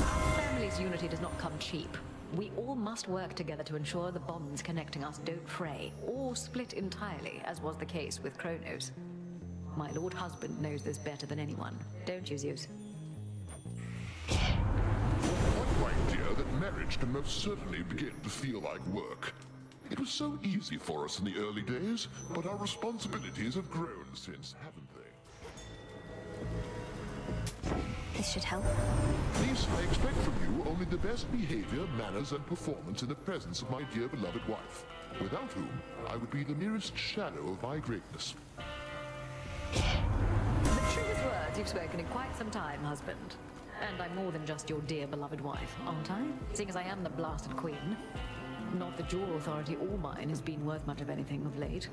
Family's unity does not come cheap. We all must work together to ensure the bonds connecting us don't fray, or split entirely, as was the case with Kronos. My lord husband knows this better than anyone, don't you, Zeus? Right, dear, that marriage can most certainly begin to feel like work. It was so easy for us in the early days, but our responsibilities have grown since, haven't they? This should help. Niece, I expect from you only the best behavior, manners, and performance in the presence of my dear beloved wife, without whom I would be the merest shadow of my greatness. The truest words you've spoken in quite some time, husband. And I'm more than just your dear beloved wife, aren't I? Seeing as I am the blasted queen. Not that your authority or mine has been worth much of anything of late.